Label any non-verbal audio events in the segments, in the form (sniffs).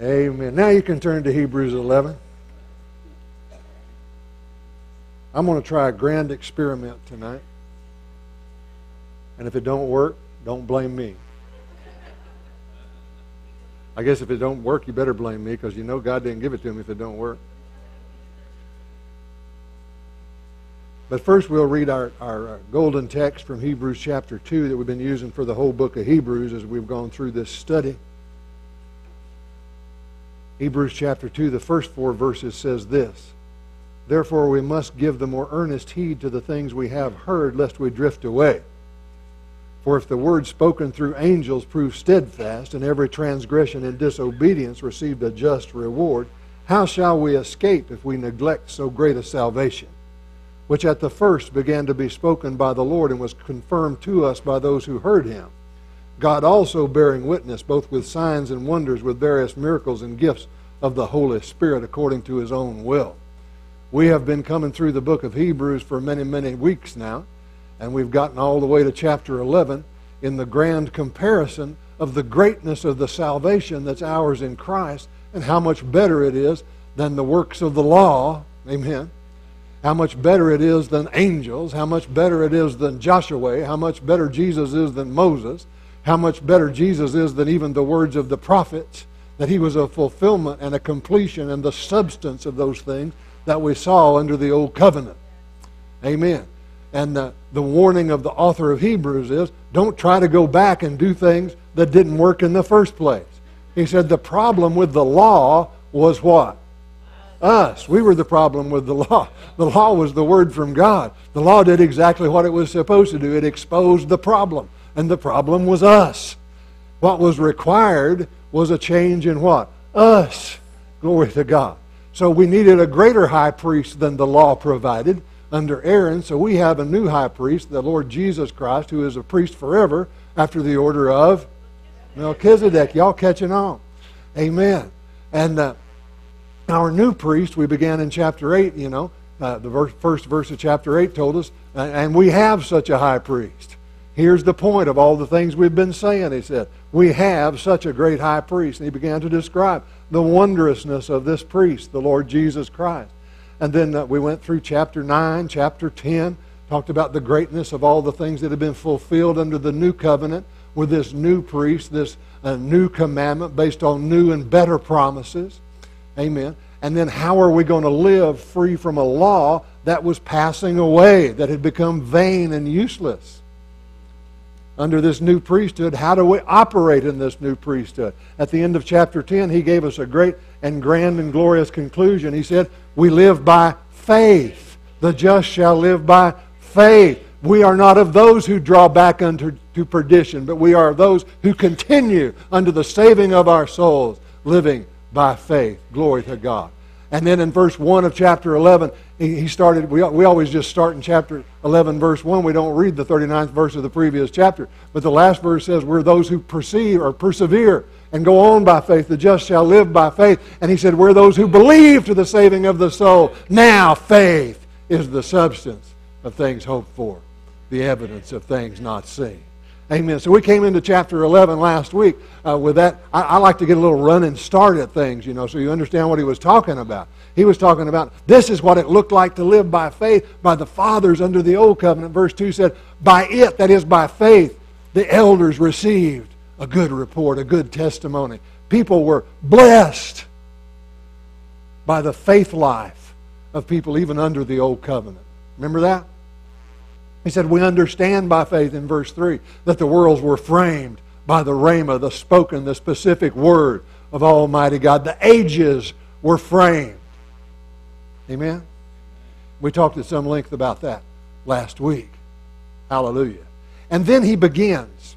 Amen. Now you can turn to Hebrews 11. I'm going to try a grand experiment tonight. And if it don't work, don't blame me. I guess if it don't work, you better blame me because you know God didn't give it to me if it don't work. But first, we'll read our, our uh, golden text from Hebrews chapter 2 that we've been using for the whole book of Hebrews as we've gone through this study. Hebrews chapter 2, the first four verses says this Therefore, we must give the more earnest heed to the things we have heard, lest we drift away. For if the word spoken through angels proved steadfast, and every transgression and disobedience received a just reward, how shall we escape if we neglect so great a salvation, which at the first began to be spoken by the Lord and was confirmed to us by those who heard him? God also bearing witness, both with signs and wonders, with various miracles and gifts of the Holy Spirit according to his own will. We have been coming through the book of Hebrews for many, many weeks now and we've gotten all the way to chapter 11 in the grand comparison of the greatness of the salvation that's ours in Christ and how much better it is than the works of the law. Amen. How much better it is than angels, how much better it is than Joshua, how much better Jesus is than Moses, how much better Jesus is than even the words of the prophets, that he was a fulfillment and a completion and the substance of those things that we saw under the old covenant. Amen. And the, the warning of the author of Hebrews is don't try to go back and do things that didn't work in the first place. He said the problem with the law was what? Us. We were the problem with the law. The law was the word from God. The law did exactly what it was supposed to do it exposed the problem. And the problem was us. What was required was a change in what? Us. Glory to God. So we needed a greater high priest than the law provided under Aaron. So we have a new high priest, the Lord Jesus Christ, who is a priest forever after the order of Melchizedek. Y'all catching on? Amen. And uh, our new priest, we began in chapter 8, you know, uh, the verse, first verse of chapter 8 told us, uh, and we have such a high priest. Here's the point of all the things we've been saying, he said. We have such a great high priest. And he began to describe the wondrousness of this priest, the Lord Jesus Christ. And then uh, we went through chapter 9, chapter 10, talked about the greatness of all the things that have been fulfilled under the new covenant with this new priest, this uh, new commandment based on new and better promises. Amen. And then how are we going to live free from a law that was passing away, that had become vain and useless? Under this new priesthood, how do we operate in this new priesthood? At the end of chapter 10, he gave us a great and grand and glorious conclusion. He said, We live by faith. The just shall live by faith. We are not of those who draw back unto to perdition, but we are those who continue unto the saving of our souls, living by faith. Glory to God. And then in verse 1 of chapter 11, he started, we, we always just start in chapter 11, verse 1. We don't read the 39th verse of the previous chapter. But the last verse says, We're those who perceive or persevere and go on by faith. The just shall live by faith. And he said, We're those who believe to the saving of the soul. Now faith is the substance of things hoped for, the evidence of things not seen. Amen. So we came into chapter 11 last week uh, with that. I, I, like to get a little running start at things, you know, so you understand what he was talking about. He was talking about this is what it looked like to live by faith by the fathers under the old covenant. Verse 2 said, By it, that is by faith, the elders received a good report, a good testimony. People were blessed by the faith life of people even under the old covenant. Remember that? He said, We understand by faith in verse 3 that the worlds were framed by the rhema, the spoken, the specific word of Almighty God. The ages were framed. Amen? We talked at some length about that last week. Hallelujah. And then he begins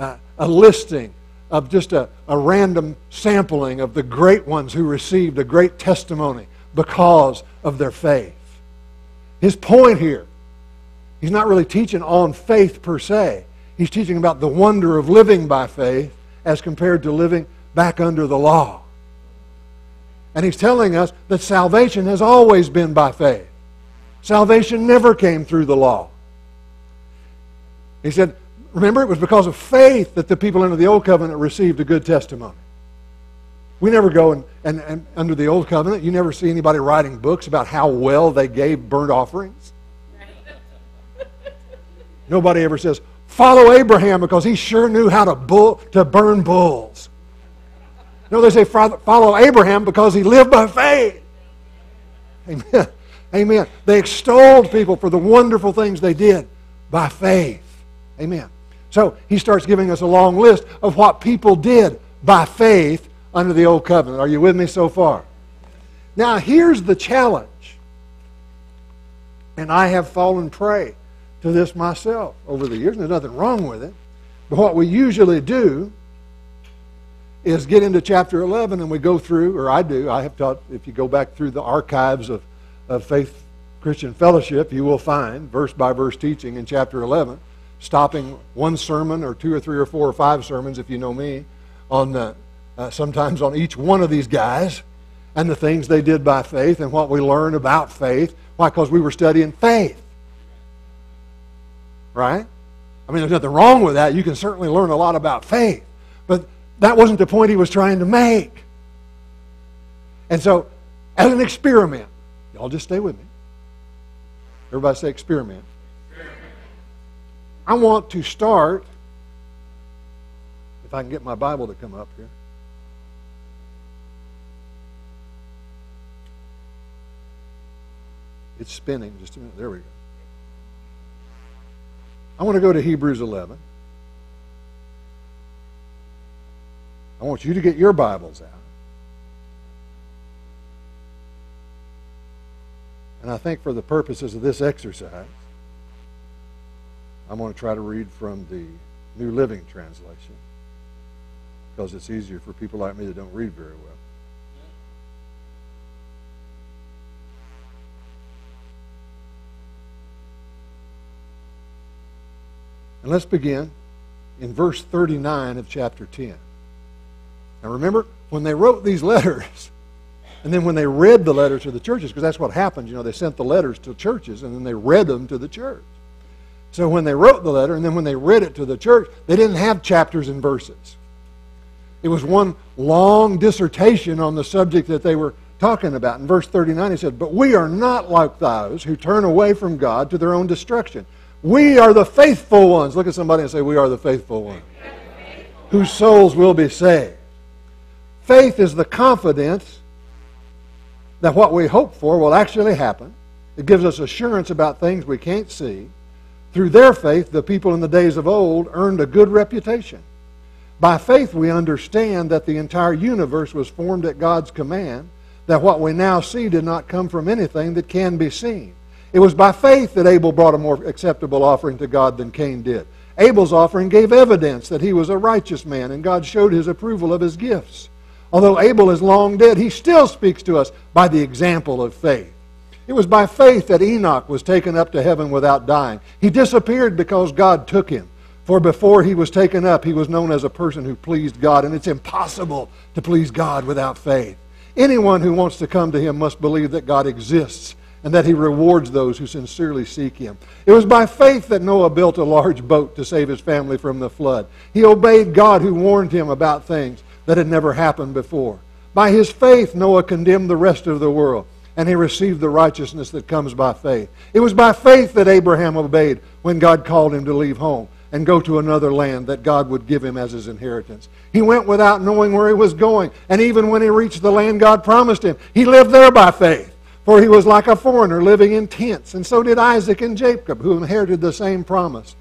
uh, a listing of just a, a random sampling of the great ones who received a great testimony because of their faith. His point here He's not really teaching on faith per se. He's teaching about the wonder of living by faith as compared to living back under the law. And he's telling us that salvation has always been by faith. Salvation never came through the law. He said, remember, it was because of faith that the people under the old covenant received a good testimony. We never go and, and, and under the old covenant, you never see anybody writing books about how well they gave burnt offerings. Nobody ever says, follow Abraham because he sure knew how to, bull, to burn bulls. No, they say follow Abraham because he lived by faith. Amen. (laughs) Amen. They extolled people for the wonderful things they did by faith. Amen. So he starts giving us a long list of what people did by faith under the old covenant. Are you with me so far? Now, here's the challenge. And I have fallen prey to this myself over the years, and there's nothing wrong with it. But what we usually do is get into chapter 11 and we go through, or I do, I have taught, if you go back through the archives of, of Faith Christian Fellowship, you will find verse by verse teaching in chapter 11, stopping one sermon or two or three or four or five sermons, if you know me, on the, uh, sometimes on each one of these guys and the things they did by faith and what we learn about faith. Why? Because we were studying faith. Right? I mean, there's nothing wrong with that. You can certainly learn a lot about faith. But that wasn't the point he was trying to make. And so, as an experiment, y'all just stay with me. Everybody say experiment. I want to start, if I can get my Bible to come up here. It's spinning. Just a minute. There we go. I want to go to Hebrews 11. I want you to get your Bibles out. And I think for the purposes of this exercise, I'm going to try to read from the New Living Translation because it's easier for people like me that don't read very well. And let's begin in verse 39 of chapter 10. Now remember, when they wrote these (laughs) letters, and then when they read the letters to the churches, because that's what happened, you know, they sent the letters to churches and then they read them to the church. So when they wrote the letter and then when they read it to the church, they didn't have chapters and verses. It was one long dissertation on the subject that they were talking about. In verse 39, he said, But we are not like those who turn away from God to their own destruction. We are the faithful ones. Look at somebody and say, We are the faithful ones. Whose souls will be saved. Faith is the confidence that what we hope for will actually happen. It gives us assurance about things we can't see. Through their faith, the people in the days of old earned a good reputation. By faith, we understand that the entire universe was formed at God's command, that what we now see did not come from anything that can be seen. It was by faith that Abel brought a more acceptable offering to God than Cain did. Abel's offering gave evidence that he was a righteous man, and God showed his approval of his gifts. Although Abel is long dead, he still speaks to us by the example of faith. It was by faith that Enoch was taken up to heaven without dying. He disappeared because God took him. For before he was taken up, he was known as a person who pleased God, and it's impossible to please God without faith. Anyone who wants to come to him must believe that God exists and that he rewards those who sincerely seek him. It was by faith that Noah built a large boat to save his family from the flood. He obeyed God who warned him about things that had never happened before. By his faith, Noah condemned the rest of the world, and he received the righteousness that comes by faith. It was by faith that Abraham obeyed when God called him to leave home and go to another land that God would give him as his inheritance. He went without knowing where he was going, and even when he reached the land God promised him, he lived there by faith. For he was like a foreigner living in tents, and so did Isaac and Jacob, who inherited the same promise.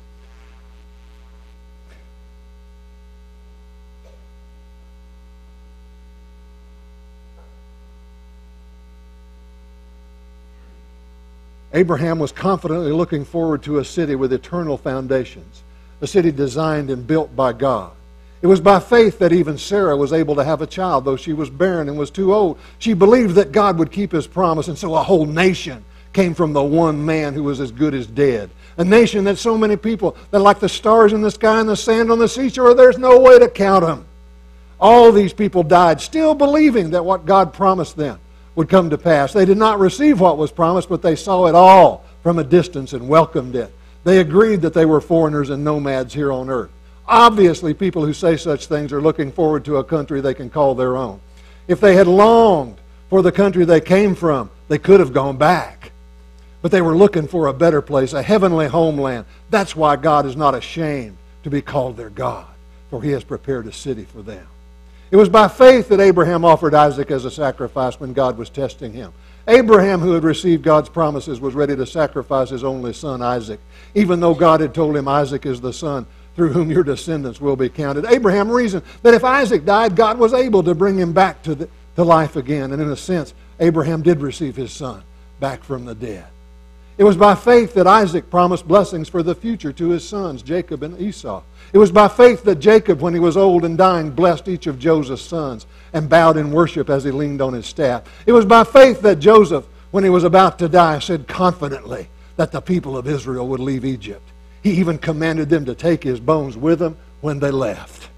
Abraham was confidently looking forward to a city with eternal foundations, a city designed and built by God. It was by faith that even Sarah was able to have a child, though she was barren and was too old. She believed that God would keep his promise, and so a whole nation came from the one man who was as good as dead. A nation that so many people, that like the stars in the sky and the sand on the seashore, there's no way to count them. All these people died still believing that what God promised them would come to pass. They did not receive what was promised, but they saw it all from a distance and welcomed it. They agreed that they were foreigners and nomads here on earth. Obviously, people who say such things are looking forward to a country they can call their own. If they had longed for the country they came from, they could have gone back. But they were looking for a better place, a heavenly homeland. That's why God is not ashamed to be called their God, for he has prepared a city for them. It was by faith that Abraham offered Isaac as a sacrifice when God was testing him. Abraham, who had received God's promises, was ready to sacrifice his only son, Isaac, even though God had told him, Isaac is the son through whom your descendants will be counted. Abraham reasoned that if Isaac died, God was able to bring him back to, the, to life again. And in a sense, Abraham did receive his son back from the dead. It was by faith that Isaac promised blessings for the future to his sons, Jacob and Esau. It was by faith that Jacob, when he was old and dying, blessed each of Joseph's sons and bowed in worship as he leaned on his staff. It was by faith that Joseph, when he was about to die, said confidently that the people of Israel would leave Egypt. He even commanded them to take his bones with them when they left.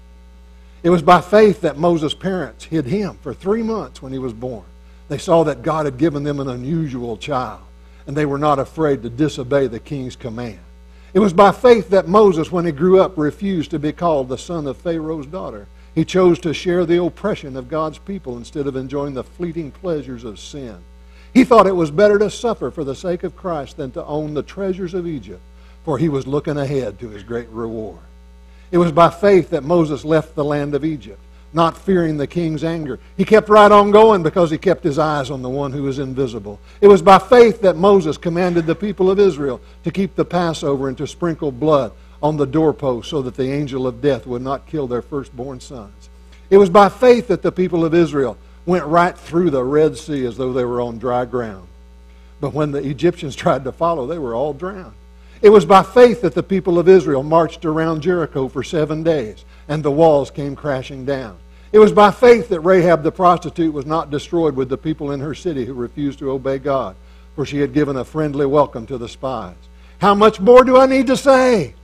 It was by faith that Moses' parents hid him for three months when he was born. They saw that God had given them an unusual child, and they were not afraid to disobey the king's command. It was by faith that Moses, when he grew up, refused to be called the son of Pharaoh's daughter. He chose to share the oppression of God's people instead of enjoying the fleeting pleasures of sin. He thought it was better to suffer for the sake of Christ than to own the treasures of Egypt, for he was looking ahead to his great reward. It was by faith that Moses left the land of Egypt not fearing the king's anger. He kept right on going because he kept his eyes on the one who was invisible. It was by faith that Moses commanded the people of Israel to keep the Passover and to sprinkle blood on the doorpost so that the angel of death would not kill their firstborn sons. It was by faith that the people of Israel went right through the Red Sea as though they were on dry ground. But when the Egyptians (laughs) tried to follow, they were all drowned. It was by faith that the people of Israel marched around Jericho for seven days and the walls came crashing down. It was by faith that Rahab the prostitute was not destroyed with the people in her city who refused to obey God, for she had given a friendly welcome to the spies. How much more do I need to say?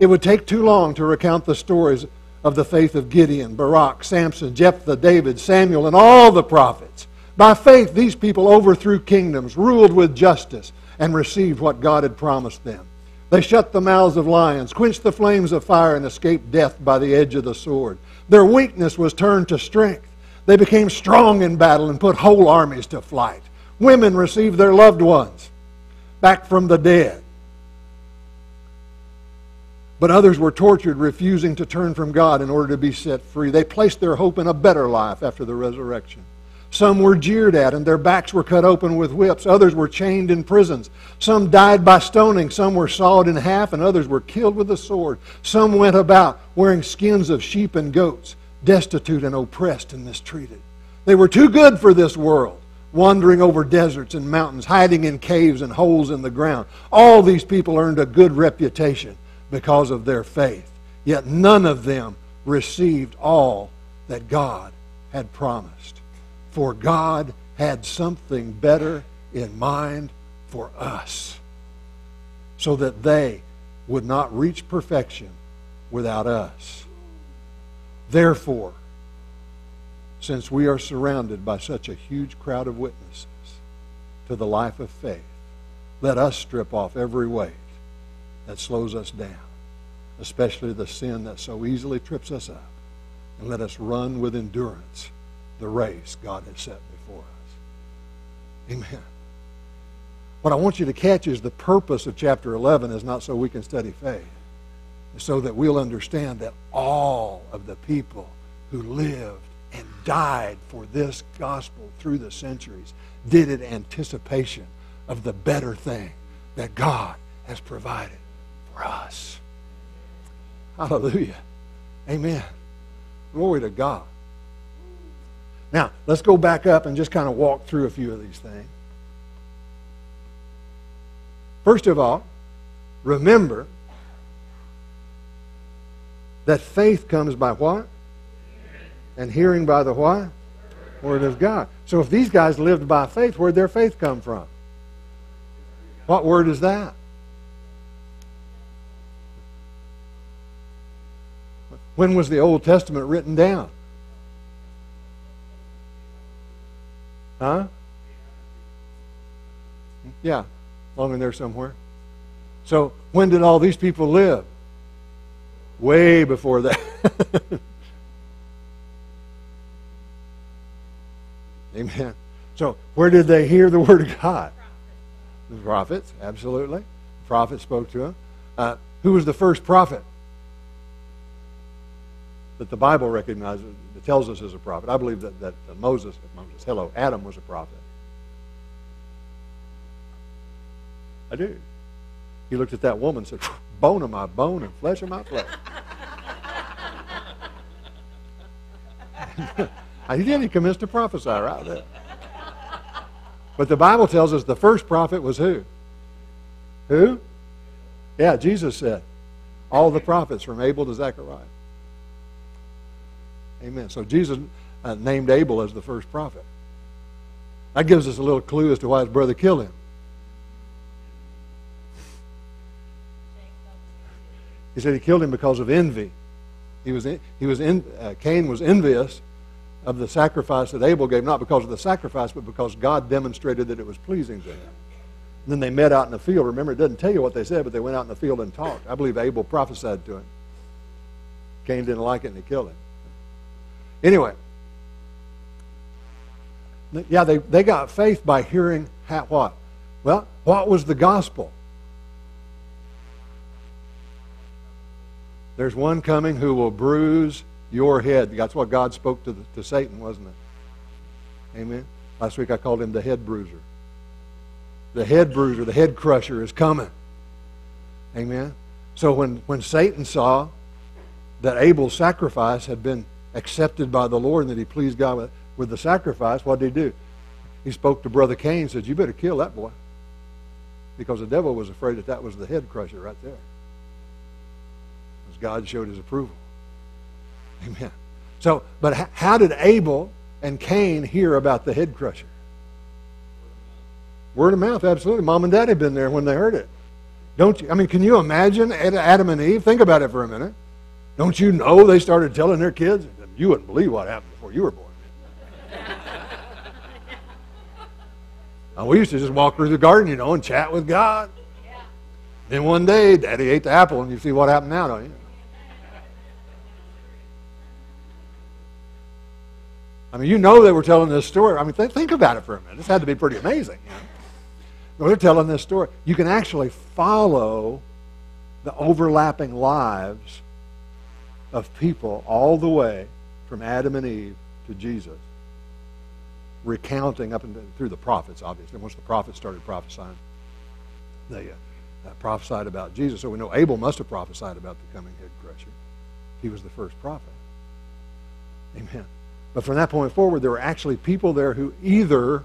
It would take too long to recount the stories of the faith of Gideon, Barak, Samson, Jephthah, David, Samuel, and all the prophets. By faith, these people overthrew kingdoms, ruled with justice, and received what God had promised them. They shut the mouths of lions, quenched the flames of fire, and escaped death by the edge of the sword. Their weakness was turned to strength. They became strong in battle and put whole armies to flight. Women received their loved ones back from the dead. But others were tortured, refusing to turn from God in order to be set free. They placed their hope in a better life after the resurrection. Some were jeered at, and their backs were cut open with whips. Others were chained in prisons. Some died by stoning. Some were sawed in half, and others were killed with the sword. Some went about wearing skins of sheep and goats, destitute and oppressed and mistreated. They were too good for this world, wandering over deserts and mountains, hiding in caves and holes in the ground. All these people earned a good reputation because of their faith. Yet none of them received all that God had promised for God had something better in mind for us so that they would not reach perfection without us. Therefore, since we are surrounded by such a huge crowd of witnesses to the life of faith, let us strip off every weight that slows us down, especially the sin that so easily trips us up, and let us run with endurance the race God has set before us. Amen. What I want you to catch is the purpose of chapter 11 is not so we can study faith, so that we'll understand that all of the people who lived and died for this gospel through the centuries did it in anticipation of the better thing that God has provided for us. Hallelujah. Amen. Glory to God. Now, let's go back up and just kind of walk through a few of these things. First of all, remember that faith comes by what? And hearing by the what? Word of God. So if these guys lived by faith, where'd their faith come from? What word is that? When was the Old Testament written down? Huh? Yeah, along in there somewhere. So when did all these people live? Way before that. (laughs) Amen. So, where did they hear the word of God? The prophets, absolutely. The prophet spoke to them. Uh, who was the first prophet that the Bible recognizes, tells us as a prophet? I believe that, that Moses, Moses, hello, Adam was a prophet. I do. He looked at that woman and said, Bone of my bone and flesh of my flesh. (laughs) he did. He commenced to prophesy right there. But the Bible tells us the first prophet was who? Who? Yeah, Jesus said. All the prophets from Abel to Zechariah. Amen. So Jesus uh, named Abel as the first prophet. That gives us a little clue as to why his brother killed him. He said he killed him because of envy. He was, in, he was in, uh, Cain was envious of the sacrifice that Abel gave, not because of the sacrifice, but because God demonstrated that it was pleasing to him. And then they met out in the field. Remember, it doesn't tell you what they said, but they went out in the field and talked. I believe Abel prophesied to him. Cain didn't like it and he killed him. Anyway, yeah, they, they got faith by hearing how, what? Well, what was the gospel? There's one coming who will bruise your head. That's what God spoke to, the, to Satan, wasn't it? Amen. Last week I called him the head bruiser. The head bruiser, the head crusher is coming. Amen. So when, when Satan saw that Abel's sacrifice had been accepted by the Lord and that he pleased God with, with the sacrifice, what did he do? He spoke to Brother Cain and said, You better kill that boy. Because the devil was afraid that that was the head crusher right there. Because God showed his approval. Amen. So, but how did Abel and Cain hear about the head crusher? Word of mouth, absolutely. Mom and dad had been there when they heard it. Don't you? I mean, can you imagine Adam and Eve? Think about it for a minute. Don't you know they started telling their kids? You wouldn't believe what happened before you were born. (laughs) we used to just walk through the garden, you know, and chat with God. Then one day, Daddy ate the apple, and you see what happened now, don't you? I mean, you know they were telling this story. I mean, th- think about it for a minute. This had to be pretty amazing. You know? They're telling this story. You can actually follow the overlapping lives of people all the way from Adam and Eve to Jesus, recounting up and through the prophets, obviously. Once the prophets started prophesying, they uh, uh, prophesied about Jesus. So we know Abel must have prophesied about the coming head crusher. He was the first prophet. Amen. But from that point forward, there were actually people there who either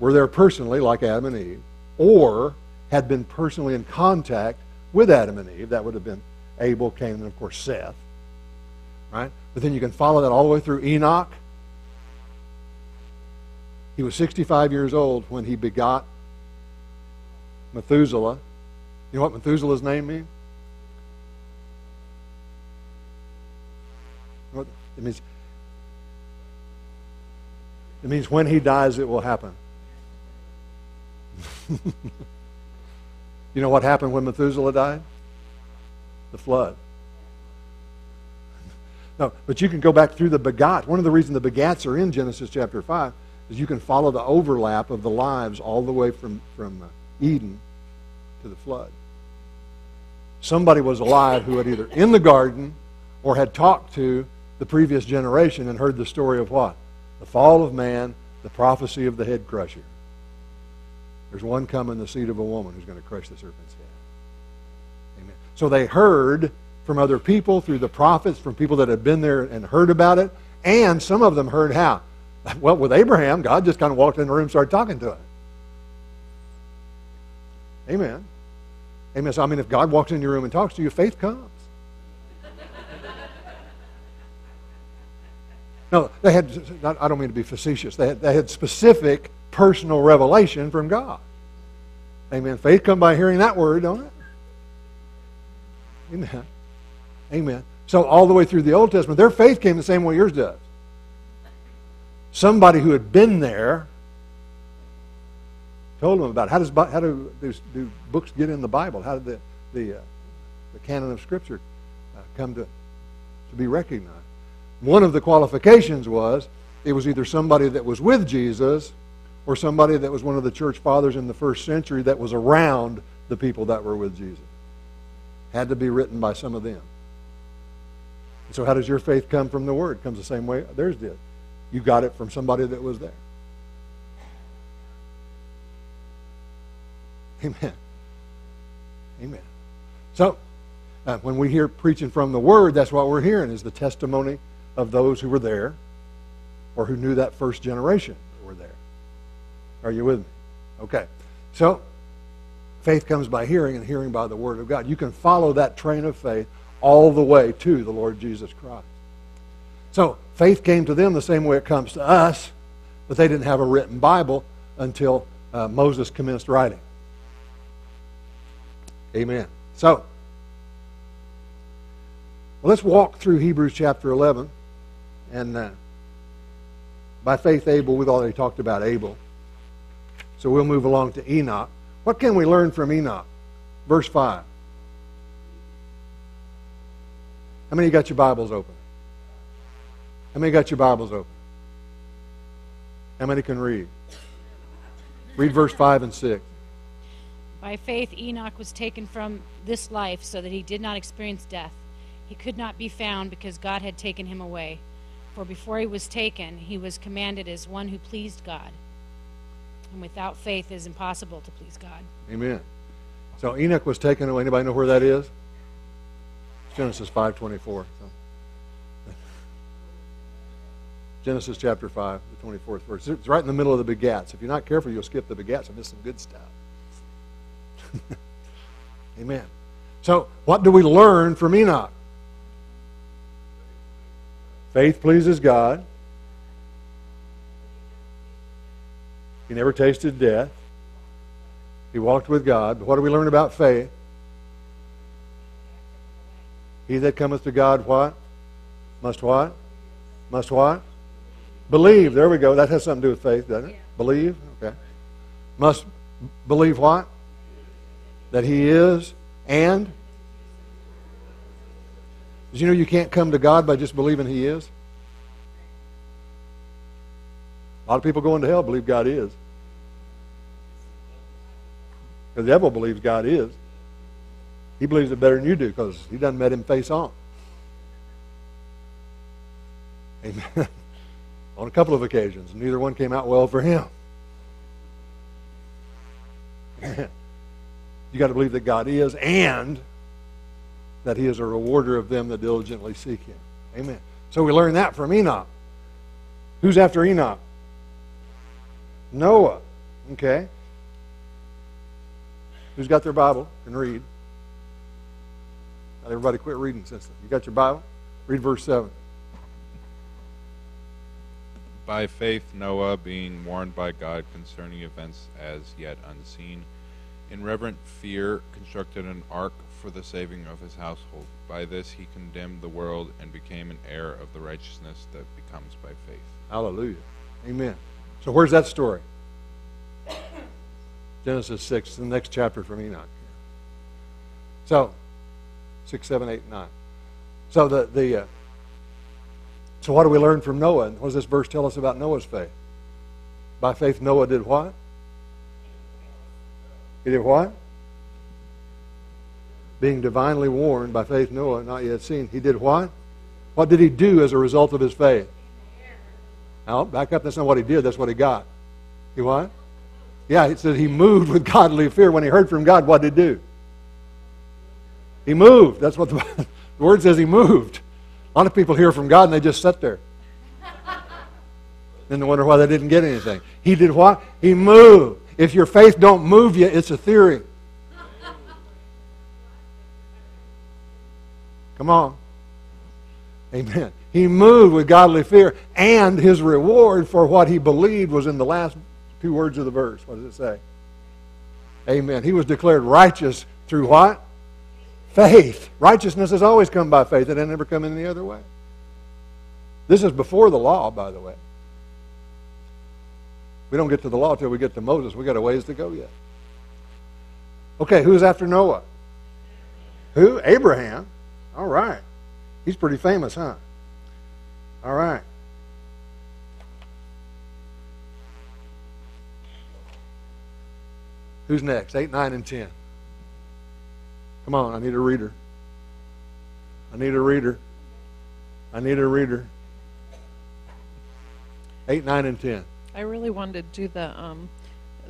were there personally, like Adam and Eve, or had been personally in contact with Adam and Eve. That would have been Abel, Cain, and of course Seth. Right? But then you can follow that all the way through Enoch. He was 65 years old when he begot Methuselah. You know what Methuselah's name means? It means it means when he dies, it will happen. (laughs) you know what happened when Methuselah died? The flood. No, but you can go back through the begot. One of the reasons the begats are in Genesis chapter 5 is you can follow the overlap of the lives all the way from, from uh, Eden to the flood. Somebody was alive who had either in the garden or had talked to the previous generation and heard the story of what? the fall of man, the prophecy of the head crusher. There's one coming, the seed of a woman, who's going to crush the serpent's head. Amen. So they heard from other people, through the prophets, from people that had been there and heard about it, and some of them heard how? (laughs) Well, with Abraham, God just kind of walked in the room and started talking to him. Amen. Amen. So, I mean, if God walks in your room and talks to you, faith comes. (laughs) No, they had, I don't mean to be facetious, they had, they had specific personal revelation from God. Amen. Faith come by hearing that word, don't it? Amen. Amen. So all the way through the Old Testament, their faith came the same way yours does. Somebody who had been there told them about it. how does how do, do, books get in the Bible? How did the the, uh, the canon of Scripture uh, come to to be recognized? One of the qualifications was it was either somebody that was with Jesus or somebody that was one of the church fathers in the first century that was around the people that were with Jesus. Had to be written by some of them. So, how does your faith come from the Word? It comes the same way theirs did. You got it from somebody that was there. Amen. Amen. So, uh, when we hear preaching from the Word, that's what we're hearing is the testimony of those who were there or who knew that first generation that were there. Are you with me? Okay. So, faith comes by hearing, and hearing by the Word of God. You can follow that train of faith all the way to the Lord Jesus Christ. So, faith came to them the same way it comes to us, but they didn't have a written Bible until uh, Moses commenced writing. Amen. So, well, let's walk through Hebrews chapter 11. And uh, by faith, Abel, we've already talked about Abel. So we'll move along to Enoch. What can we learn from Enoch? Verse 5. How many got your Bibles open? How many got your Bibles open? How many can read? Read verse 5 and 6. By faith, Enoch was taken from this life so that he did not experience death. He could not be found because God had taken him away. For before he was taken, he was commanded as one who pleased God. And without faith, it is impossible to please God. Amen. So Enoch was taken away. Anybody know where that is? Genesis 5.24. So. Genesis chapter 5, the 24th verse. It's right in the middle of the begats. If you're not careful, you'll skip the begats and miss some good stuff. (laughs) Amen. So, what do we learn from Enoch? Faith pleases God. He never tasted death. He walked with God. But what do we learn about faith? He that cometh to God, what? Must what? Must what? Believe. There we go. That has something to do with faith, doesn't it? Yeah. Believe. Okay. Must believe what? That he is and did you know you can't come to God by just believing He is? A lot of people going to hell believe God is. The devil believes God is. He believes it better than you do because he doesn't met him face on. Amen. (laughs) on a couple of occasions. Neither one came out well for him. (laughs) you got to believe that God is and that he is a rewarder of them that diligently seek him. Amen. So we learn that from Enoch. Who's after Enoch? Noah. Okay. Who's got their Bible and read? Everybody quit reading since then. You got your Bible? Read verse 7. By faith, Noah, being warned by God concerning events as yet unseen, in reverent fear constructed an ark for the saving of his household. By this he condemned the world and became an heir of the righteousness that becomes by faith. Hallelujah. Amen. So where's that story? (coughs) Genesis 6, the next chapter from Enoch. So, 6, 7, 8, 9. So the, the uh, so what do we learn from Noah? And what does this verse tell us about Noah's faith? By faith Noah did what? He did what? being divinely warned by faith Noah, not yet seen, he did what? What did he do as a result of his faith? Now, back up. That's not what he did. That's what he got. He what? Yeah, it says he moved with (laughs) godly fear. When he heard from God, what did he do? He moved. That's what the, the (laughs) word says he moved. A lot of people hear from God and they just sit there. then they wonder why they didn't get anything. He did what? He moved. If your faith don't move you, it's a theory. Come on. Amen. He moved with godly fear, and his reward for what he believed was in the last two words of the verse. What does it say? Amen. He was declared righteous through what? faith. Righteousness has always come by faith. It has never come any other way. This is before the law, by the way. We don't get to the law till we get to Moses. We got a ways to go yet. Okay, who's after Noah? Who? Abraham. All right. He's pretty famous, huh? All right. Who's next? 8, 9, and 10. Come on, I need a reader. I need a reader. I need a reader. 8, 9, and 10. I really wanted to do the um,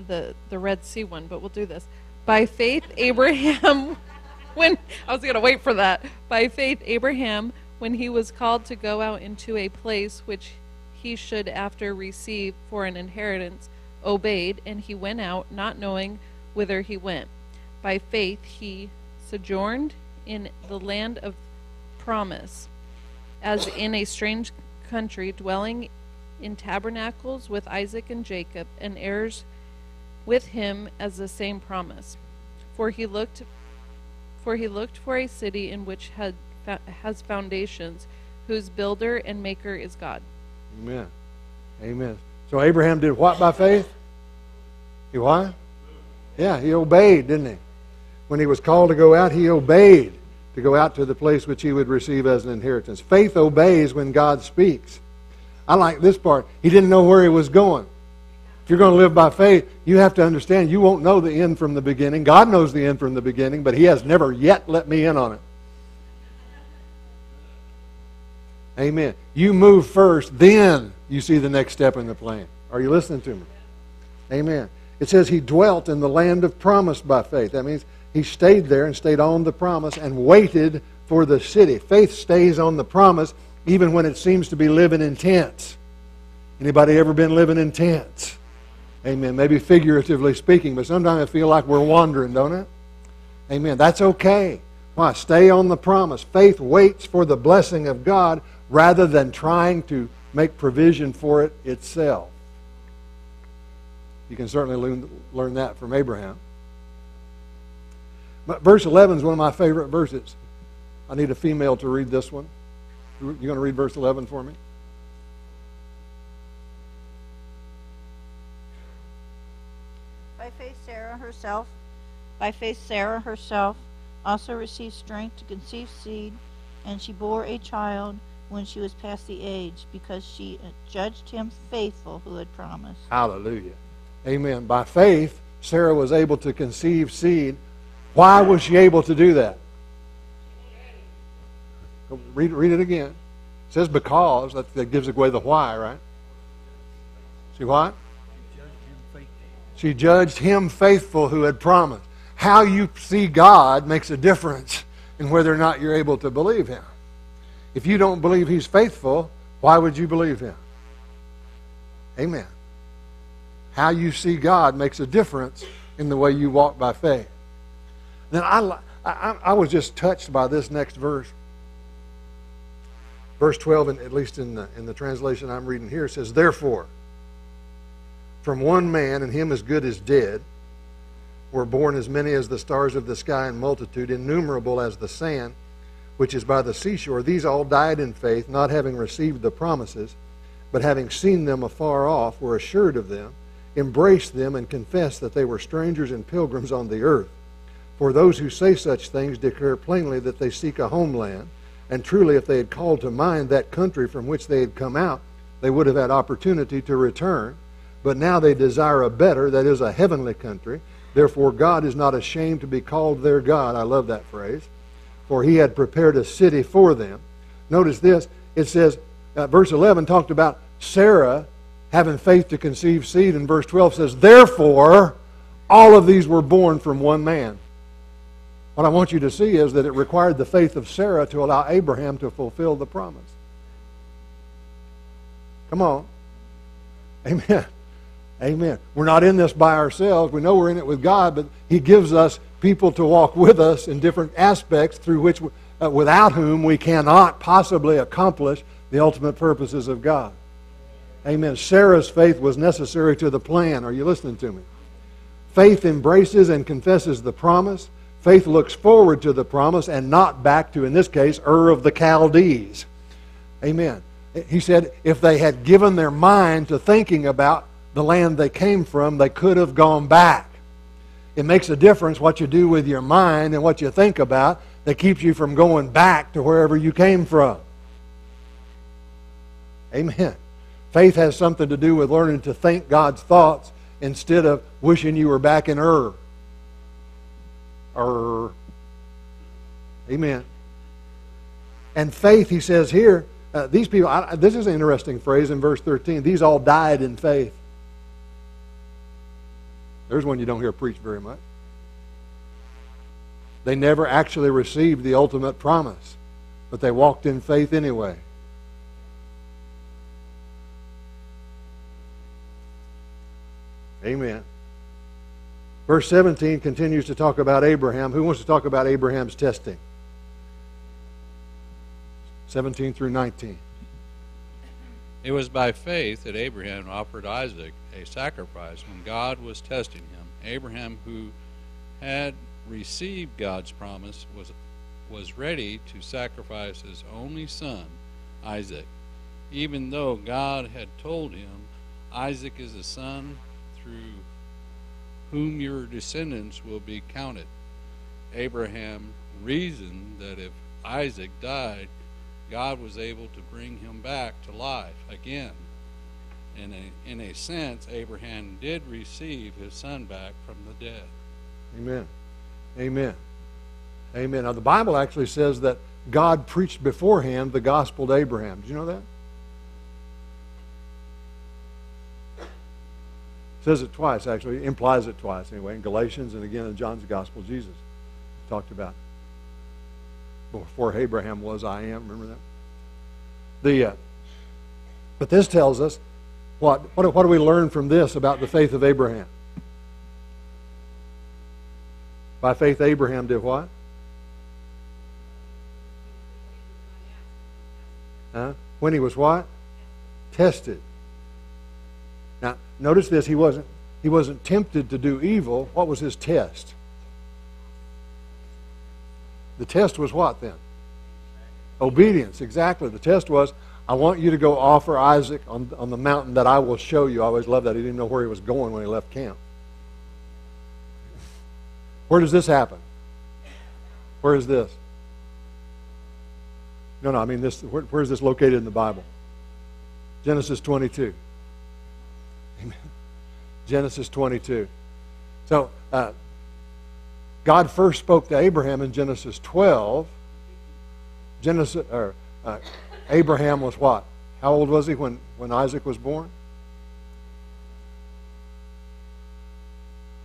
the the Red Sea one, but we'll do this. By faith, Abraham, (laughs) when I was gonna wait for that. By faith, Abraham, when he was called to go out into a place which he should after receive for an inheritance, obeyed, and he went out, not knowing whither he went. By faith, he sojourned in the land of promise, as in a strange country, dwelling in tabernacles with Isaac and Jacob, and heirs with him as the same promise. For he looked for he looked for a city in which had has foundations, whose builder and maker is God. Amen. Amen. So Abraham did what by faith? He what? Yeah, he obeyed, didn't he? When he was called to go out, he obeyed to go out to the place which he would receive as an inheritance. Faith obeys when God speaks. I like this part. He didn't know where he was going. If you're going to live by faith, you have to understand you won't know the end from the beginning. God knows the end from the beginning, but He has never yet let me in on it. Amen. You move first, then you see the next step in the plan. Are you listening to me? Amen. It says he dwelt in the land of promise by faith. That means he stayed there and stayed on the promise and waited for the city. Faith stays on the promise even when it seems to be living in tents. Anybody ever been living in tents? Amen. Maybe figuratively speaking, but sometimes I feel like we're wandering, don't it? Amen. That's okay. Why? Stay on the promise. Faith waits for the blessing of God rather than trying to make provision for it itself. You can certainly learn, learn that from Abraham. But verse 11 is one of my favorite verses. I need a female to read this one. You going to read verse 11 for me? By faith, Sarah herself, by faith, Sarah herself also received strength to conceive seed, and she bore a child when she was past the age, because she judged him faithful who had promised. Hallelujah. Amen. By faith, Sarah was able to conceive seed. Why was she able to do that? Read, read it again. It says because. That, that gives away the why, right? See what? She judged him faithful who had promised. How you see God makes a difference in whether or not you're able to believe him. If you don't believe he's faithful, why would you believe him? Amen. How you see God makes a difference in the way you walk by faith. Then I, I, I was just touched by this next verse. Verse 12, and at least in the, in the translation I'm reading here, says, Therefore, from one man, and him as good as dead, were born as many as the stars of the sky in multitude, innumerable as the sand, which is by the seashore. These all died in faith, not having received the promises, but having seen them afar off, were assured of them, embraced them, and confessed that they were strangers and pilgrims on the earth. For those who say such things declare plainly that they seek a homeland. And truly, if they had called to mind that country from which they had come out, they would have had opportunity to return. But now they desire a better, that is, a heavenly country. Therefore, God is not ashamed to be called their God. I love that phrase. For he had prepared a city for them. Notice this it says, uh, verse 11 talked about Sarah having faith to conceive seed, and verse 12 says, Therefore, all of these were born from one man. What I want you to see is that it required the faith of Sarah to allow Abraham to fulfill the promise. Come on. Amen. Amen. We're not in this by ourselves. We know we're in it with God, but He gives us people to walk with us in different aspects through which, uh, without whom we cannot possibly accomplish the ultimate purposes of God. Amen. Sarah's faith was necessary to the plan. Are you listening to me? Faith embraces and confesses the promise. Faith looks forward to the promise and not back to, in this case, Ur of the Chaldees. Amen. He said if they had given their mind to thinking about the land they came from, they could have gone back. It makes a difference what you do with your mind and what you think about that keeps you from going back to wherever you came from. Amen. Faith has something to do with learning to think God's thoughts instead of wishing you were back in Ur Er. Amen. And faith, he says here, uh, these people, I, this is an interesting phrase in verse 13. These all died in faith. There's one you don't hear preached very much. They never actually received the ultimate promise, but they walked in faith anyway. Amen. Verse 17 continues to talk about Abraham. Who wants to talk about Abraham's testing? 17 through 19. It was by faith that Abraham offered Isaac a sacrifice when God was testing him. Abraham, who had received God's promise, was, was ready to sacrifice his only son, Isaac, even though God had told him, Isaac is a son through whom your descendants will be counted. Abraham reasoned that if Isaac died, God was able to bring him back to life again. In a, in a sense, Abraham did receive his son back from the dead. Amen. Amen. Amen. Now, the Bible actually says that God preached beforehand the gospel to Abraham. Did you know that? Says it twice, actually. Implies it twice, anyway, in Galatians and again in John's gospel. Jesus talked about before Abraham was, I am. Remember that? The, uh, but this tells us what, what, what do we learn from this about the faith of Abraham? By faith, Abraham did what? Huh? When he was what? Tested. Now, notice this, he wasn't he wasn't tempted to do evil. What was his test? The test was what then? Obedience, exactly. The test was, I want you to go offer Isaac on, on the mountain that I will show you. I always loved that. He didn't know where he was going when he left camp. Where does this happen? Where is this? No, no, I mean this. Where, where is this located in the Bible? Genesis 22. Genesis 22. So, uh, God first spoke to Abraham in Genesis 12. Genesis, or, uh, Abraham was what? How old was he when, when Isaac was born?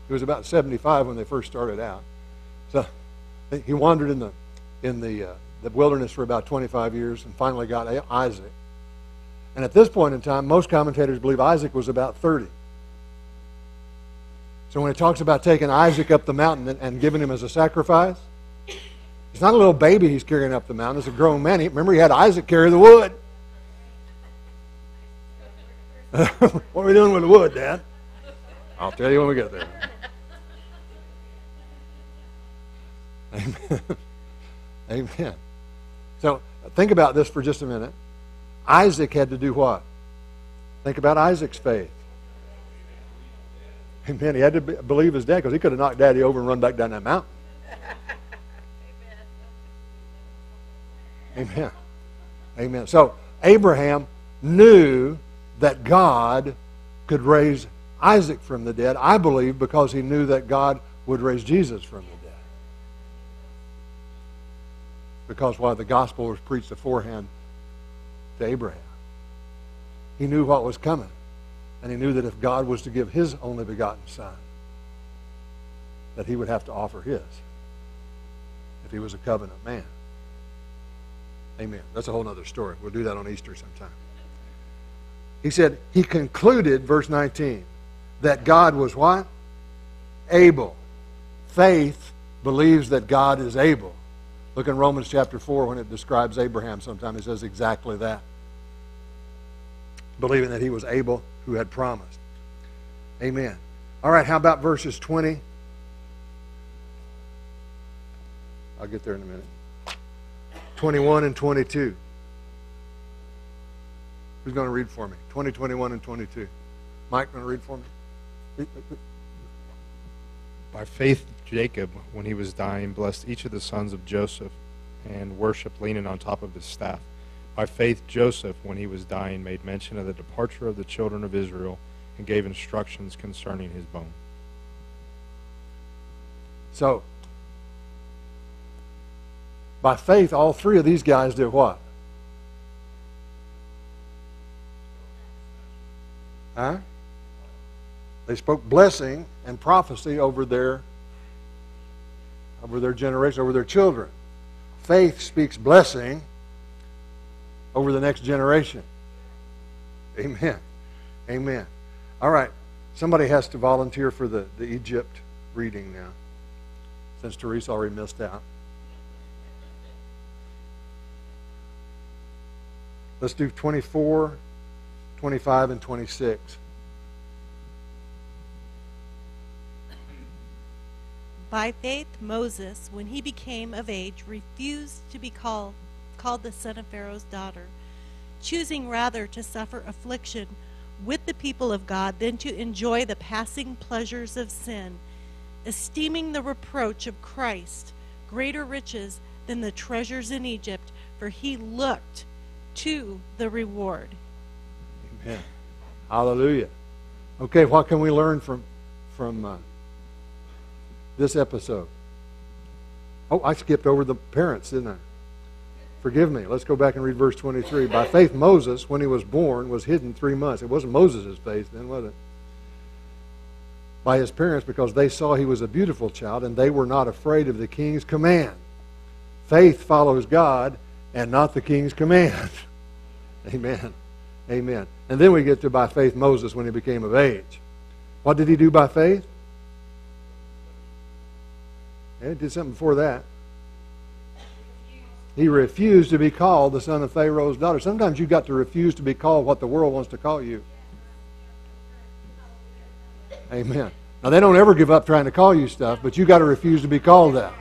He was about 75 when they first started out. So he wandered in the, in the, uh, the wilderness for about 25 years and finally got Isaac. And at this point in time, most commentators believe Isaac was about 30. So when he talks about taking Isaac up the mountain and, and giving him as a sacrifice, it's not a little baby he's carrying up the mountain. It's a grown man. Remember, he had Isaac carry the wood. (laughs) what are we doing with the wood, Dad? I'll tell you when we get there. Amen. (laughs) Amen. So think about this for just a minute. Isaac had to do what? Think about Isaac's faith. Amen. He had to be, believe his dad because he could have knocked daddy over and run back down that mountain. (laughs) Amen. Amen. So Abraham knew that God could raise Isaac from the dead, I believe, because he knew that God would raise Jesus from the dead. Because why the gospel was preached beforehand to Abraham. He knew what was coming. And he knew that if God was to give his only begotten son, that he would have to offer his if he was a covenant man. Amen. That's a whole other story. We'll do that on Easter sometime. He said, he concluded, verse 19, that God was what? Able. Faith believes that God is able. Look in Romans chapter 4 when it describes Abraham sometime. It says exactly that. Believing that he was able who had promised. Amen. All right, how about verses 20? I'll get there in a minute. 21 and 22. Who's going to read for me? 20, 21, and 22. Mike, going to read for me? By faith, Jacob, when he was dying, blessed each of the sons of Joseph and worshiped leaning on top of his staff. By faith, Joseph, when he was dying, made mention of the departure of the children of Israel and gave instructions concerning his bone. So, By faith, all three of these guys did what? Huh? They spoke blessing and prophecy over their over their generation, over their children. Faith speaks blessing over the next generation. Amen. Amen. All right. Somebody has to volunteer for the, the Egypt reading now, since Teresa already missed out. Let's do 24, 25, and 26. By faith, Moses, when he became of age, refused to be called, called the son of Pharaoh's daughter, choosing rather to suffer affliction with the people of God than to enjoy the passing pleasures of sin, esteeming the reproach of Christ greater riches than the treasures in Egypt, for he looked to the reward. Amen. Hallelujah. Okay, what can we learn from from uh, this episode? Oh, I skipped over the parents, didn't I? Forgive me. Let's go back and read verse 23. By faith, Moses, when he was born, was hidden three months. It wasn't Moses' faith then, was it? By his parents, because they saw he was a beautiful child, and they were not afraid of the king's command. Faith follows God and not the king's command. (laughs) Amen. Amen. And then we get to by faith Moses when he became of age. What did he do by faith? Yeah, he did something before that. He refused to be called the son of Pharaoh's daughter. Sometimes you've got to refuse to be called what the world wants to call you. Amen. Now, they don't ever give up trying to call you stuff, but you've got to refuse to be called that.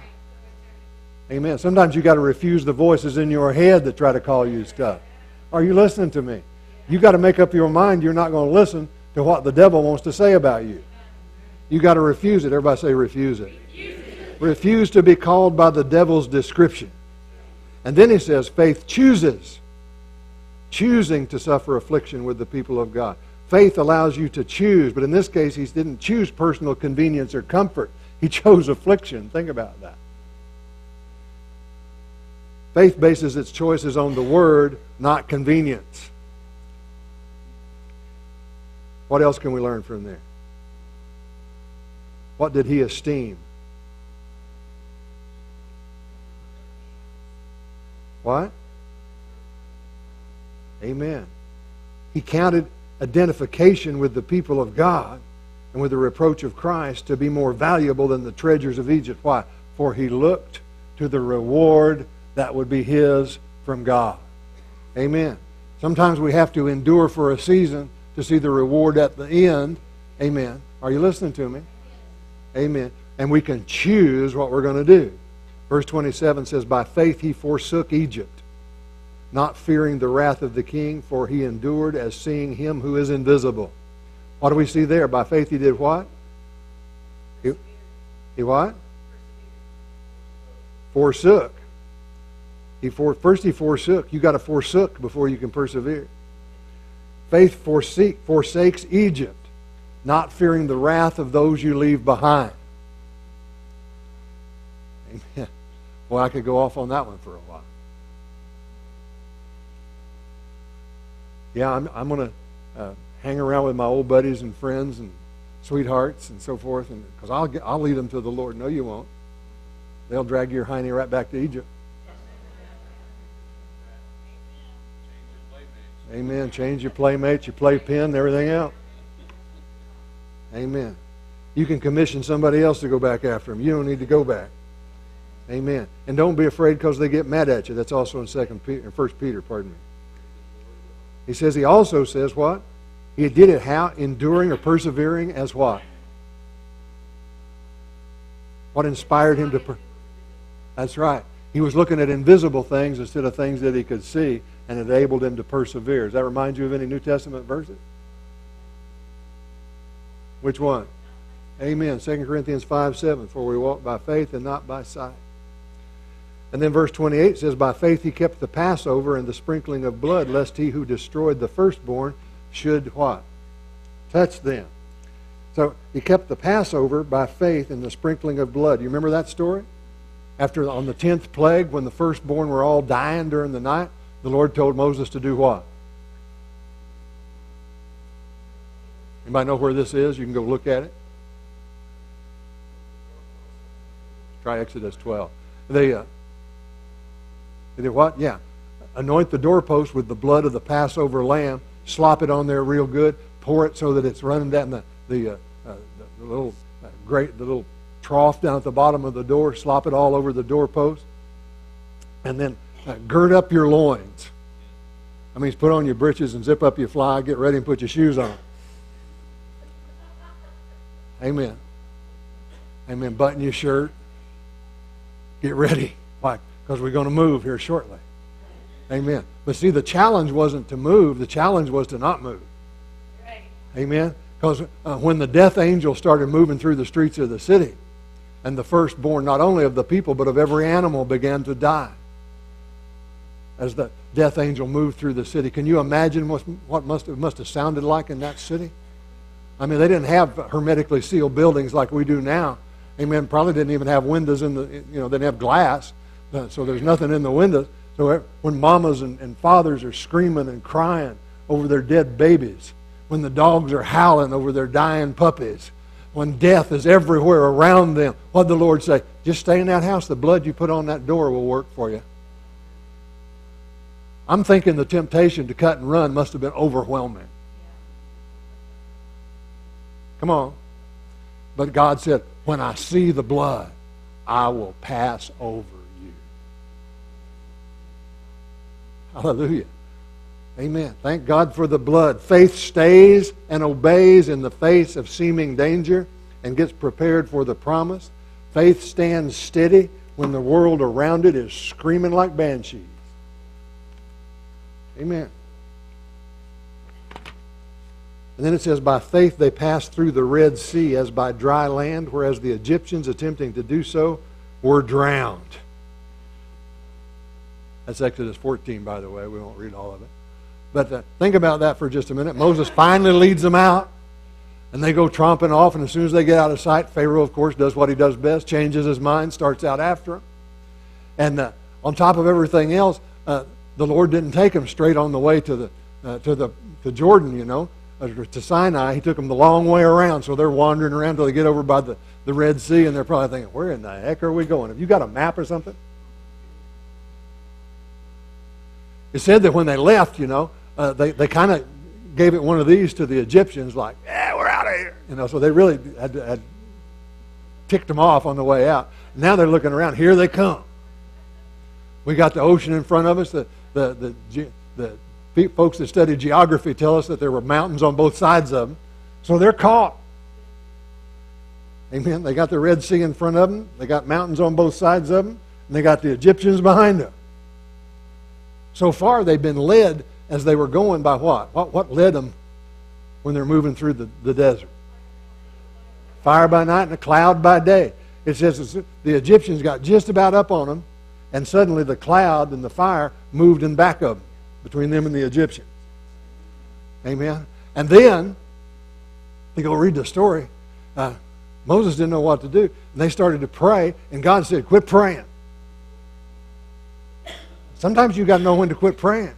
Amen. Sometimes you've got to refuse the voices in your head that try to call you stuff. Are you listening to me? You've got to make up your mind you're not going to listen to what the devil wants to say about you. You've got to refuse it. Everybody say, refuse it. Refuse, it. refuse to be called by the devil's description. And then he says, faith chooses, choosing to suffer affliction with the people of God. Faith allows you to choose, but in this case, he didn't choose personal convenience or comfort. He (laughs) chose affliction. Think about that. Faith bases its choices on the Word, not convenience. What else can we learn from there? What did he esteem? What? Amen. He counted identification with the people of God and with the reproach of Christ to be more valuable than the treasures of Egypt. Why? For he looked to the reward that would be his from God. Amen. Sometimes we have to endure for a season to see the reward at the end. Amen. Are you listening to me? Amen. And we can choose what we're going to do. Verse 27 says, By faith he forsook Egypt, not fearing the wrath of the king, for he endured as seeing him who is invisible. What do we see there? By faith he did what? He, he what? Forsook. He for, first he forsook. You got to forsook before you can persevere. Faith forsake, forsakes Egypt, not fearing the wrath of those you leave behind. Amen. Well, I could go off on that one for a while. Yeah, I'm, I'm going to uh, hang around with my old buddies and friends and sweethearts and so forth, and because I'll get, I'll lead them to the Lord. No, you won't. They'll drag your hiney right back to Egypt. Amen. Change your playmates, your playpen, everything else. Amen. You can commission somebody else to go back after them. You don't need to go back. Amen. And don't be afraid because they get mad at you. That's also in Second Peter, First Peter, pardon me. He says he also says what? He did it how? Enduring or persevering as what? What inspired him to? Per- That's right. He was looking at invisible things instead of things that he could see, and it enabled him to persevere. Does that remind you of any New Testament verses? Which one? Amen. 2 Corinthians 5 7. For we walk by faith and not by sight. And then verse 28 says, By faith he kept the Passover and the sprinkling of blood, lest he who destroyed the firstborn should what? Touch them. So he kept the Passover by faith and the sprinkling of blood. You remember that story? after on the tenth plague, when the firstborn were all dying during the night, the Lord told Moses to do what? Anybody know where this is? You can go look at it. Try Exodus 12. They, uh, did what? Yeah. Anoint the doorpost with the blood of the Passover lamb. Slop it on there real good. Pour it so that it's running down the, the, uh, uh, the little uh, great the little trough down at the bottom of the door. Slop it all over the doorpost. And then uh, gird up your loins. I mean, put on your breeches and zip up your fly. Get ready and put your shoes on. Amen. Amen. Button your shirt. Get ready. Why? Because we're going to move here shortly. Amen. But see, the challenge wasn't to move, the challenge was to not move. Right. Amen. Because uh, when the death angel started moving through the streets of the city, and the firstborn, not only of the people, but of every animal, began to die as the death angel moved through the city. Can you imagine what, what must, have, must have sounded like in that city? I mean, they didn't have hermetically sealed buildings like we do now. Amen. Probably didn't even have windows in the, you know, they didn't have glass, so there's nothing in the windows. So when mamas and, and fathers are screaming and crying over their dead babies, when the dogs are howling over their dying puppies, when death is everywhere around them, what the Lord say? Just stay in that house. The blood you put on that door will work for you. I'm thinking the temptation to cut and run must have been overwhelming. Come on. But God said, when I see the blood, I will pass over you. Hallelujah. Amen. Thank God for the blood. Faith stays and obeys in the face of seeming danger and gets prepared for the promise. Faith stands steady when the world around it is screaming like banshees. Amen. And then it says, By faith they passed through the Red Sea as by dry land, whereas the Egyptians attempting to do so were drowned. That's Exodus 14, by the way. We won't read all of it. But uh, think about that for just a minute. Moses finally leads them out, and they go tromping off, and as soon as they get out of sight, Pharaoh, of course, does what he does best, changes his mind, starts out after them. And uh, on top of everything else, uh, the Lord didn't take them straight on the way to the, uh, to the to Jordan, you know to Sinai, he took them the long way around. So they're wandering around until they get over by the, the Red Sea, and they're probably thinking, where in the heck are we going? Have you got a map or something? It said that when they left, you know, uh, they, they kind of gave it one of these to the Egyptians, like, yeah, we're out of here. You know, so they really had, had ticked them off on the way out. Now they're looking around. Here they come. We got the ocean in front of us. The, the, the, the folks that study geography tell us that there were mountains on both sides of them. So they're caught. Amen. They got the Red Sea in front of them. They got mountains on both sides of them. And they got the Egyptians behind them. So far, they've been led as they were going by what? What, what led them when they're moving through the, the desert? Fire by night and a cloud by day. It says the Egyptians got just about up on them, and suddenly the cloud and the fire moved in back of them between them and the Egyptians. Amen. And then, they go read the story. Uh, Moses didn't know what to do. And they started to pray, and God said, Quit praying. Sometimes you got to know when to quit praying.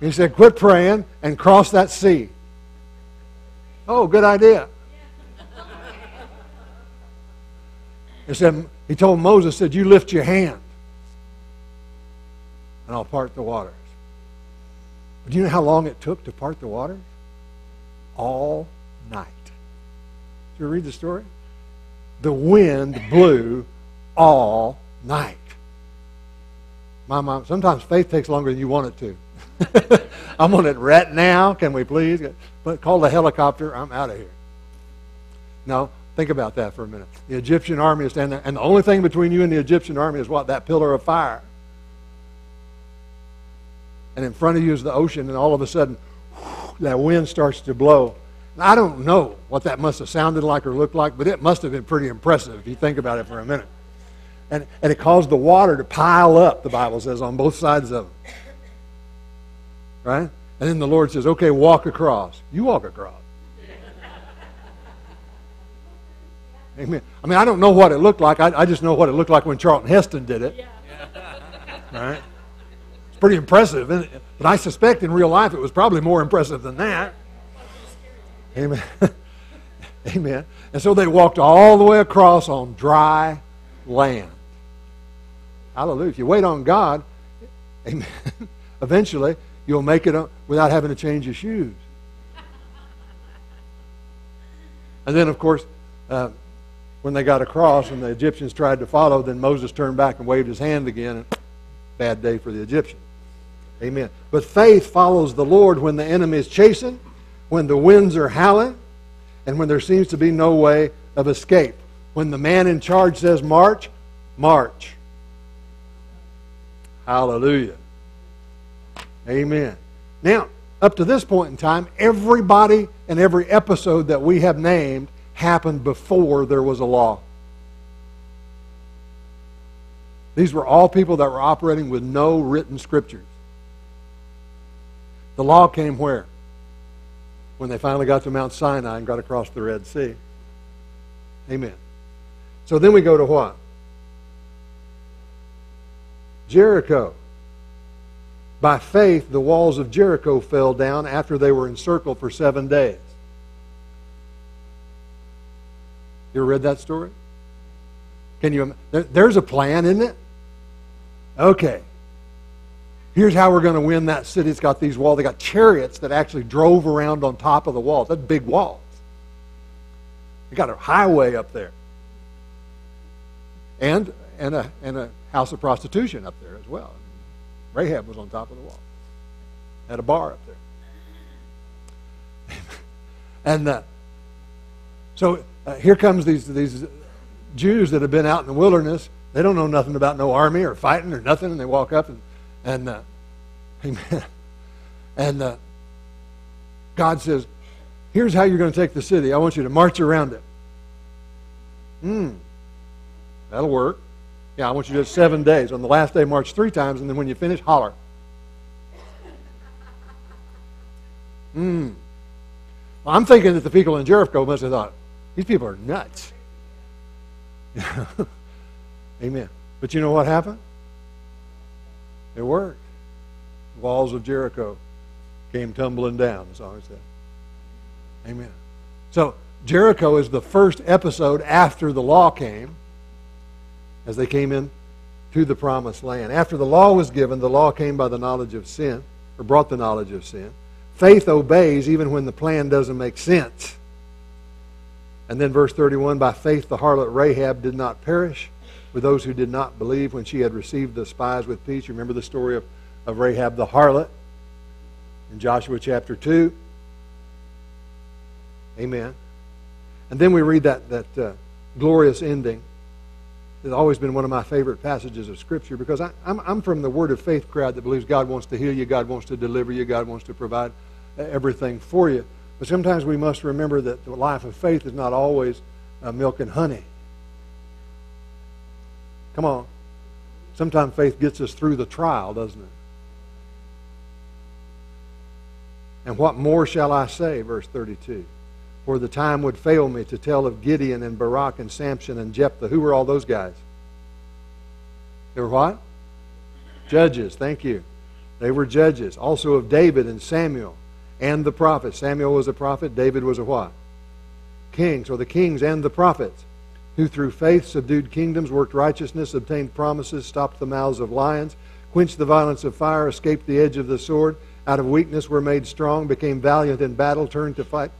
He said, Quit praying and cross that sea. Oh, good idea. He said, He told Moses, said, You lift your hand and I'll part the waters. But do you know how long it took to part the waters? All night. Did you read the story? The wind blew all night. My mom, sometimes faith takes longer than you want it to. (laughs) I'm on it right now. Can we please? But call the helicopter. I'm out of here. No, think about that for a minute. The Egyptian army is standing there, and the only thing between you and the Egyptian army is what? That pillar of fire and in front of you is the ocean, and all of a sudden, that wind starts to blow. I don't know what that must have sounded like or looked like, but it must have been pretty impressive if you think about it for a minute. And, and it caused the water to pile up, the Bible says, on both sides of them. Right? And then the Lord says, okay, walk across. You walk across. Amen. I mean, I don't know what it looked like. I, I just know what it looked like when Charlton Heston did it. Right? It's pretty impressive. Isn't it? But I suspect in real life it was probably more impressive than that. Amen. (laughs) Amen. And so they walked all the way across on dry land. Hallelujah. If you wait on God, amen, (laughs) eventually you'll make it without having to change your shoes. And then, of course, uh, when they got across and the Egyptians tried to follow, then Moses turned back and waved his hand again. And (sniffs) bad day for the Egyptians. Amen. But faith follows the Lord when the enemy is chasing, when the winds are howling, and when there seems to be no way of escape. When the man in charge says march, march. Hallelujah. Amen. Now, up to this point in time, everybody and every episode that we have named happened before there was a law. These were all people that were operating with no written scriptures. The law came where? When they finally got to Mount Sinai and got across the Red Sea. Amen. So then we go to what? Jericho. By faith, the walls of Jericho fell down after they were encircled for seven days. You ever read that story? Can you? there's a plan, isn't it? Okay. Here's how we're going to win that city. It's got these walls. They got chariots that actually drove around on top of the walls. That's big walls. They got a highway up there. And and a and a house of prostitution up there as well. Rahab was on top of the wall. Had a bar up there. (laughs) and uh, so uh, here comes these these Jews that have been out in the wilderness they don't know nothing about no army or fighting or nothing, and they walk up and, and uh, amen. (laughs) And uh, God says, here's how you're going to take the city. I want you to march around it. Hmm. That'll work. Yeah, I want you to do it seven days. On the last day, march three times, and then when you finish, holler. Hmm. Well, I'm thinking that the people in Jericho must have thought, these people are nuts. (laughs) Amen. But you know what happened? It worked. The walls of Jericho came tumbling down, the song said. Amen. So Jericho is the first episode after the law came, as they came in to the promised land. After the law was given, the law came by the knowledge of sin, or brought the knowledge of sin. Faith obeys even when the plan doesn't make sense. And then verse 31 by faith the harlot Rahab did not perish with those who did not believe when she had received the spies with peace. You remember the story of, of Rahab the harlot in Joshua chapter 2. Amen. And then we read that, that uh, glorious ending. It's always been one of my favorite passages of Scripture because I, I'm, I'm from the Word of Faith crowd that believes God wants to heal you, God wants to deliver you, God wants to provide everything for you. But sometimes we must remember that the life of faith is not always uh, milk and honey. Come on. Sometimes faith gets us through the trial, doesn't it? And what more shall I say? Verse 32. For the time would fail me to tell of Gideon and Barak and Samson and Jephthah. Who were all those guys? They were what? Judges. Thank you. They were judges. Also of David and Samuel and the prophets. Samuel was a prophet. David was a what? King. So the kings and the prophets who through faith subdued kingdoms, worked righteousness, obtained promises, stopped the mouths of lions, quenched the violence of fire, escaped the edge of the sword, out of weakness were made strong, became valiant in battle, turned to fight,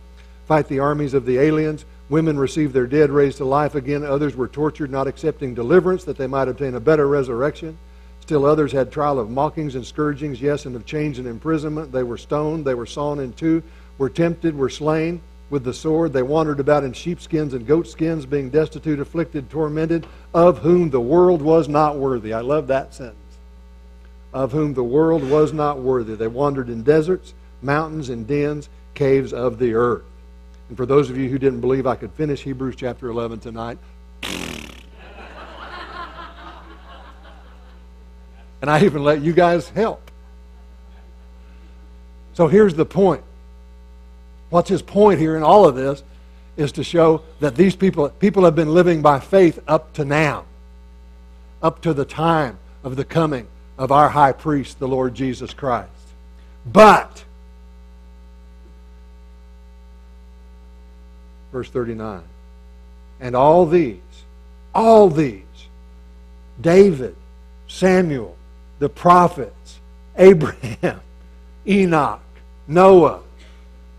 fight the armies of the aliens. Women received their dead raised to life again. Others were tortured, not accepting deliverance, that they might obtain a better resurrection. Still others had trial of mockings and scourgings, yes, and of chains and imprisonment. They were stoned, they were sawn in two, were tempted, were slain with the sword. They wandered about in sheepskins and goatskins, being destitute, afflicted, tormented, of whom the world was not worthy. I love that sentence. Of whom the world was not worthy. They wandered in deserts, mountains, and dens, caves of the earth. And for those of you who didn't believe I could finish Hebrews chapter 11 tonight, and I even let you guys help. So here's the point What's his point here in all of this is to show that these people, people have been living by faith up to now, up to the time of the coming of our high priest, the Lord Jesus Christ. But, verse 39, and all these, all these, David, Samuel, the prophets, Abraham, (laughs) Enoch, Noah,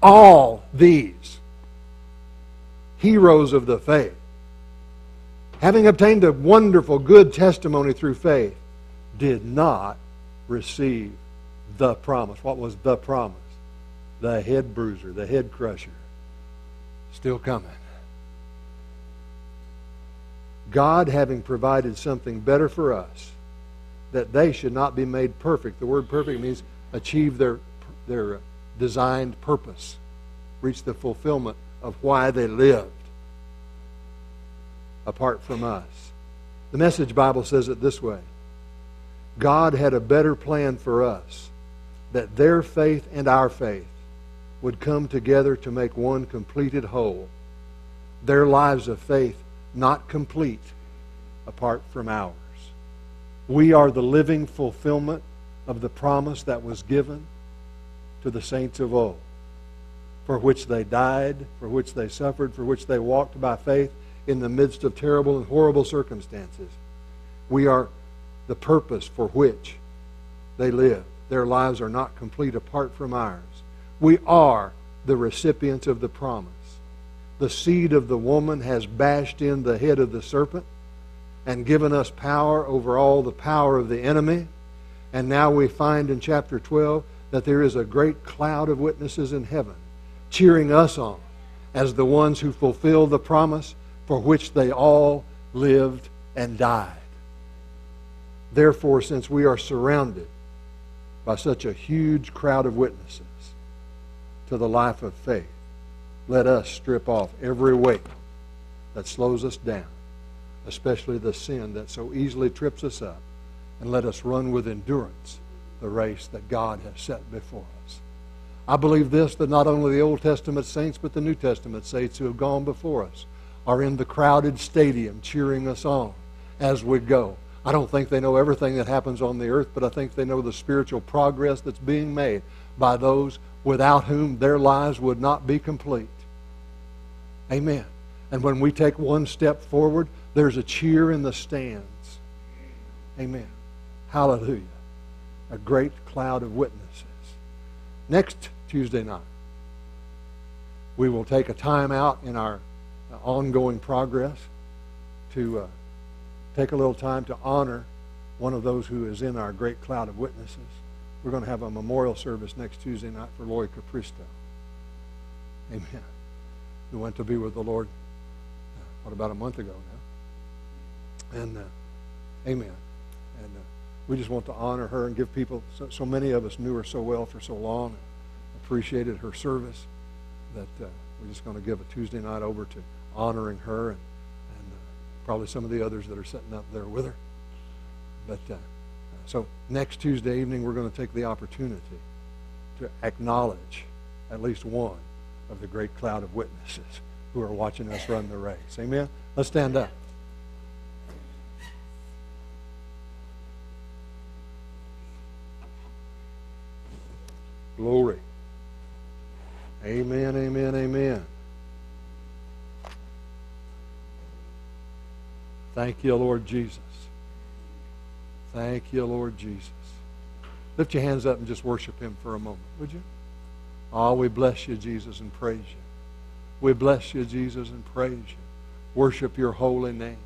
all these heroes of the faith, having obtained a wonderful, good testimony through faith, did not receive the promise. What was the promise? The head bruiser, the head crusher. Still coming. God having provided something better for us, that they should not be made perfect. The word perfect means achieve their, their designed purpose, reach the fulfillment of why they lived apart from us. The Message Bible says it this way God had a better plan for us, that their faith and our faith would come together to make one completed whole. Their lives of faith not complete apart from ours. We are the living fulfillment of the promise that was given to the saints of old, for which they died, for which they suffered, for which they walked by faith in the midst of terrible and horrible circumstances. We are the purpose for which they live. Their lives are not complete apart from ours. We are the recipients of the promise. The seed of the woman has bashed in the head of the serpent and given us power over all the power of the enemy. And now we find in chapter 12 that there is a great cloud of witnesses in heaven cheering us on as the ones who fulfill the promise for which they all lived and died. Therefore, since we are surrounded by such a huge crowd of witnesses to the life of faith, let us strip off every weight that slows us down, especially the sin that so easily trips us up, and let us run with endurance the race that God has set before us. I believe this that not only the Old Testament saints, but the New Testament saints who have gone before us are in the crowded stadium cheering us on as we go. I don't think they know everything that happens on the earth, but I think they know the spiritual progress that's being made by those without whom their lives would not be complete. Amen. And when we take one step forward, there's a cheer in the stands. Amen. Hallelujah. A great cloud of witnesses. Next Tuesday night, we will take a time out in our ongoing progress to uh, take a little time to honor one of those who is in our great cloud of witnesses. We're going to have a memorial service next Tuesday night for Lloyd Capristo. Amen. Who went to be with the Lord, uh, what, about a month ago now? And, uh, amen. And uh, we just want to honor her and give people, so, so, many of us knew her so well for so long, and appreciated her service, that uh, we're just going to give a Tuesday night over to honoring her and, and uh, probably some of the others that are sitting up there with her. But uh, so next Tuesday evening, we're going to take the opportunity to acknowledge at least one of the great cloud of witnesses who are watching us run the race. Amen? Let's stand up. Glory. Amen, amen, amen. Thank you, Lord Jesus. Thank you, Lord Jesus. Lift your hands up and just worship Him for a moment, would you? Oh, we bless you, Jesus, and praise you. We bless you, Jesus, and praise you. Worship your holy name.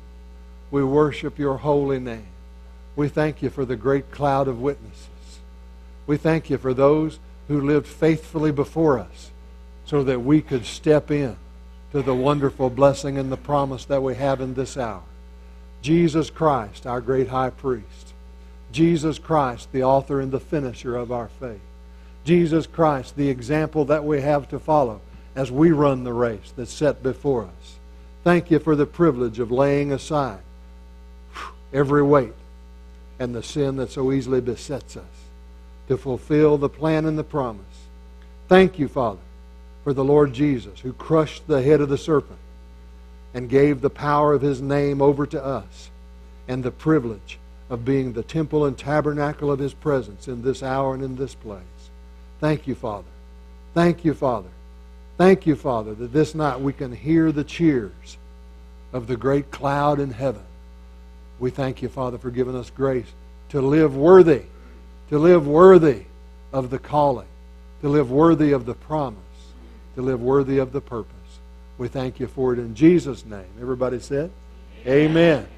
We worship your holy name. We thank you for the great cloud of witnesses. We thank you for those who lived faithfully before us so that we could step in to the wonderful blessing and the promise that we have in this hour. Jesus Christ, our great high priest. Jesus Christ, the author and the finisher of our faith. Jesus Christ, the example that we have to follow as we run the race that's set before us. Thank you for the privilege of laying aside every weight and the sin that so easily besets us to fulfill the plan and the promise. Thank you, Father, for the Lord Jesus, who crushed the head of the serpent and gave the power of his name over to us and the privilege of being the temple and tabernacle of his presence in this hour and in this place. Thank you, Father. Thank you, Father. Thank you, Father, that this night we can hear the cheers of the great cloud in heaven. We thank you, Father, for giving us grace to live worthy, to live worthy of the calling, to live worthy of the promise, to live worthy of the purpose. We thank you for it in Jesus' name. Everybody said? Amen. Amen.